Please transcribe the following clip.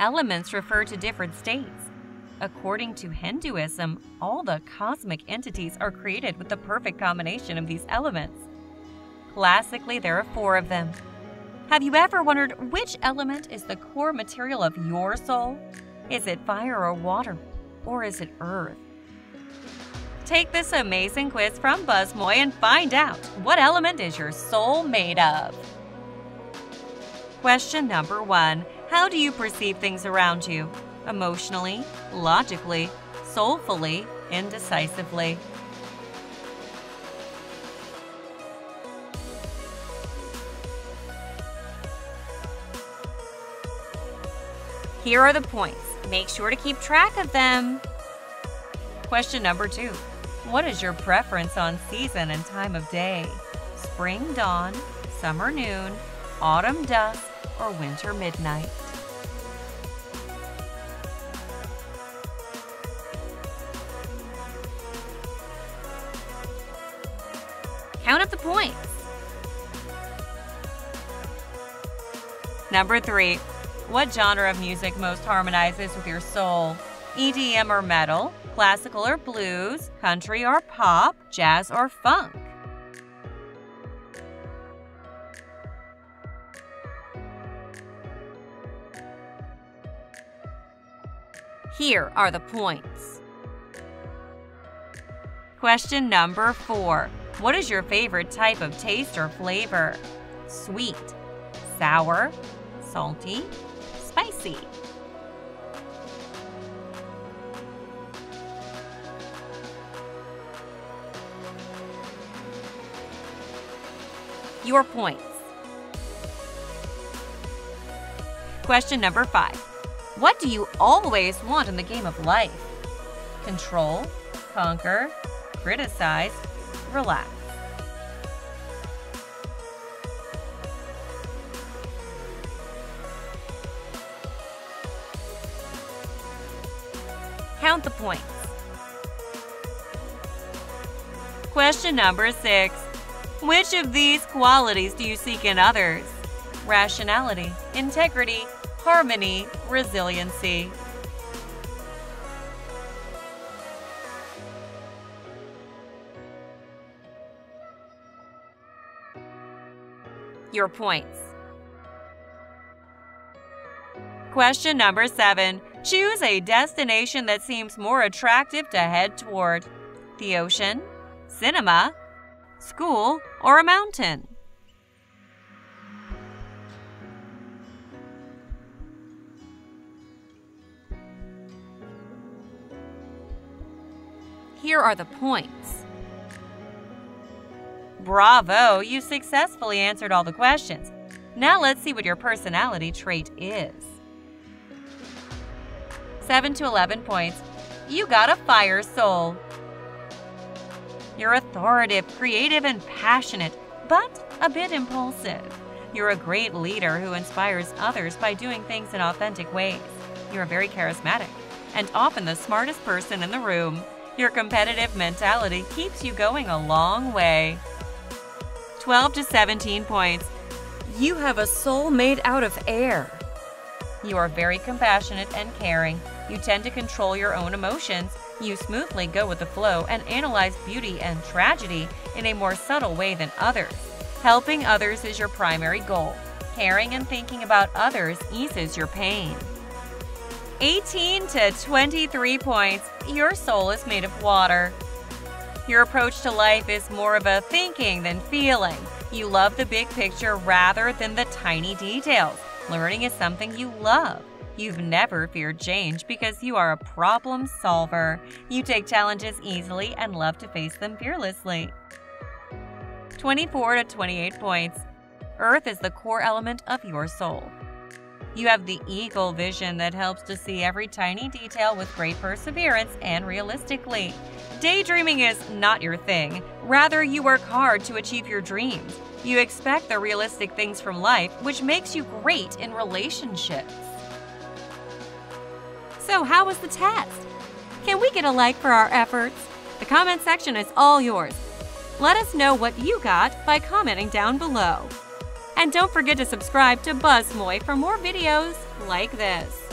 Elements refer to different states. According to Hinduism, all the cosmic entities are created with the perfect combination of these elements. Classically, there are four of them. Have you ever wondered which element is the core material of your soul? Is it fire or water? Or is it earth? Take this amazing quiz from BuzzMoy and find out what element is your soul made of? Question number one How do you perceive things around you? emotionally, logically, soulfully, indecisively. Here are the points. Make sure to keep track of them. Question number two. What is your preference on season and time of day? Spring dawn, summer noon, autumn dusk, or winter midnight? Count up the points. Number three, what genre of music most harmonizes with your soul? EDM or metal, classical or blues, country or pop, jazz or funk? Here are the points. Question number four. What is your favorite type of taste or flavor? Sweet, sour, salty, spicy. Your points. Question number five. What do you always want in the game of life? Control, conquer, criticize, relax. Count the points. Question number six. Which of these qualities do you seek in others? Rationality, integrity, harmony, resiliency. your points. Question number seven. Choose a destination that seems more attractive to head toward the ocean, cinema, school, or a mountain. Here are the points. Bravo! You successfully answered all the questions. Now let's see what your personality trait is. 7 to 11 points. You got a fire soul. You're authoritative, creative, and passionate, but a bit impulsive. You're a great leader who inspires others by doing things in authentic ways. You're very charismatic and often the smartest person in the room. Your competitive mentality keeps you going a long way. 12 to 17 points. You have a soul made out of air. You are very compassionate and caring. You tend to control your own emotions. You smoothly go with the flow and analyze beauty and tragedy in a more subtle way than others. Helping others is your primary goal. Caring and thinking about others eases your pain. 18 to 23 points. Your soul is made of water. Your approach to life is more of a thinking than feeling. You love the big picture rather than the tiny details. Learning is something you love. You've never feared change because you are a problem solver. You take challenges easily and love to face them fearlessly. 24 to 28 points. Earth is the core element of your soul. You have the eagle vision that helps to see every tiny detail with great perseverance and realistically. Daydreaming is not your thing. Rather, you work hard to achieve your dreams. You expect the realistic things from life, which makes you great in relationships. So, how was the test? Can we get a like for our efforts? The comment section is all yours. Let us know what you got by commenting down below. And don't forget to subscribe to BuzzMoy for more videos like this.